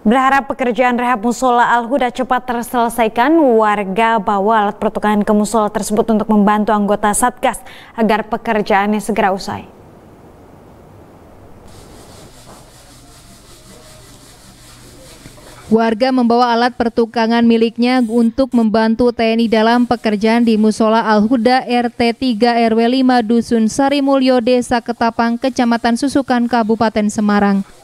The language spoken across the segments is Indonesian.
Berharap pekerjaan rehab musola Al-Huda cepat terselesaikan, warga bawa alat pertukaran ke musola tersebut untuk membantu anggota Satgas agar pekerjaannya segera usai. Warga membawa alat pertukangan miliknya untuk membantu TNI dalam pekerjaan di Musola Al-Huda RT 3 RW 5 Dusun Sarimulyo Desa Ketapang, Kecamatan Susukan, Kabupaten Semarang.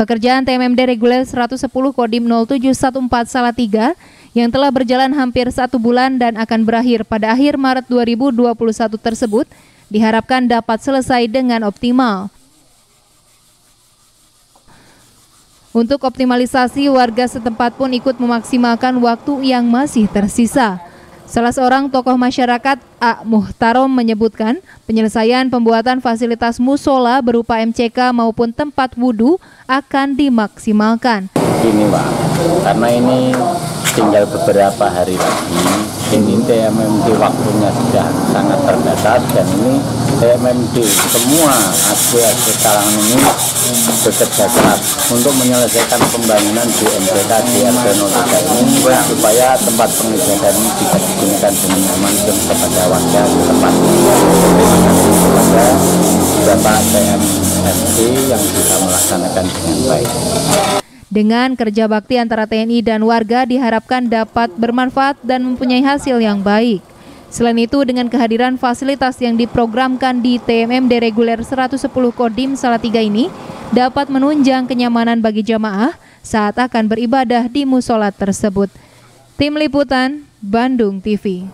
Pekerjaan TMMD reguler 110 Kodim 0714 Salatiga yang telah berjalan hampir satu bulan dan akan berakhir pada akhir Maret 2021 tersebut diharapkan dapat selesai dengan optimal. Untuk optimalisasi, warga setempat pun ikut memaksimalkan waktu yang masih tersisa. Salah seorang tokoh masyarakat, A. Muhtarom menyebutkan penyelesaian pembuatan fasilitas musola berupa MCK maupun tempat wudhu akan dimaksimalkan. Ini Pak, karena ini tinggal beberapa hari lagi, ini TMMD waktunya sudah sangat terbatas dan ini TMMD semua aspek-aspek kalangan ini bekerja keras untuk menyelesaikan pembangunan di MCK di RT 03 ini supaya tempat pengobatan ini bisa digunakan dengan nyaman kepada warga di tempat kepada Bapak TMMD yang bisa melaksanakan dengan baik. Dengan kerja bakti antara TNI dan warga diharapkan dapat bermanfaat dan mempunyai hasil yang baik. Selain itu, dengan kehadiran fasilitas yang diprogramkan di TMMD reguler 110 Kodim Salatiga ini, dapat menunjang kenyamanan bagi jamaah saat akan beribadah di musola tersebut. Tim Liputan, Bandung TV